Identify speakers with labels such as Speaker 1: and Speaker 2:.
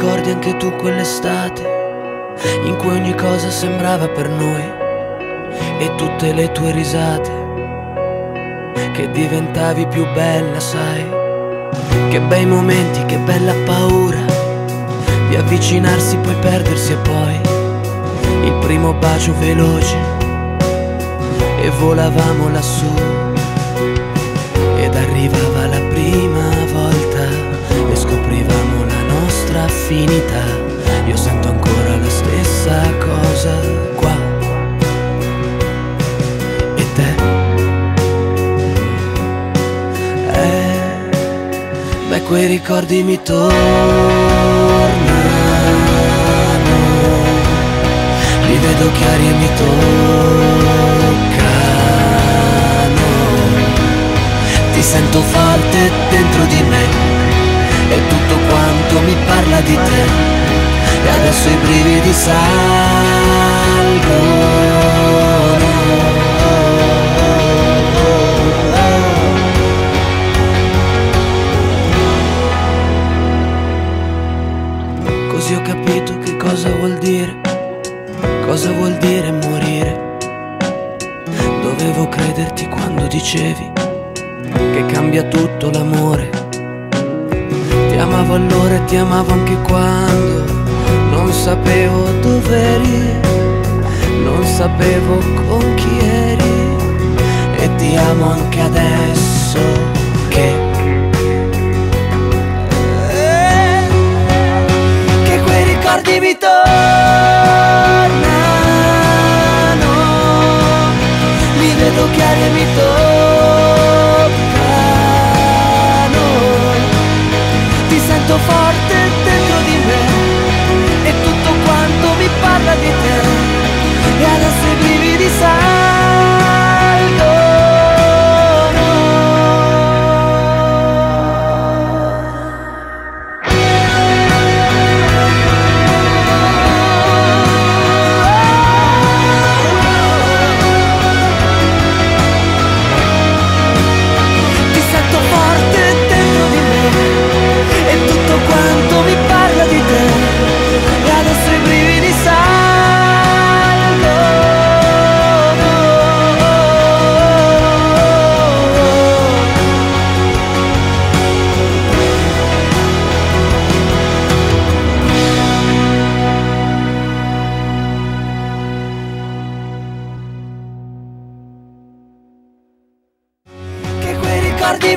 Speaker 1: ricordi anche tu quell'estate in cui ogni cosa sembrava per noi e tutte le tue risate che diventavi più bella, sai? Che bei momenti, che bella paura di avvicinarsi poi perdersi e poi il primo bacio veloce e volavamo lassù ed arrivava la prima quei ricordi mi tornano. Li vedo chiari e mi toccano. Ti sento forte dentro di me e tutto quanto mi parla di te e adesso i brividi salgono. Vuol dire, cosa vuol dire morire. Dovevo crederti quando dicevi che cambia tutto l'amore. Ti amavo allora e ti amavo anche quando non sapevo dove eri, non sapevo con chi eri e ti amo anche adesso che quei ricordi mi tornano. Li vedo chiari e mi toccano. Ti sento forte quei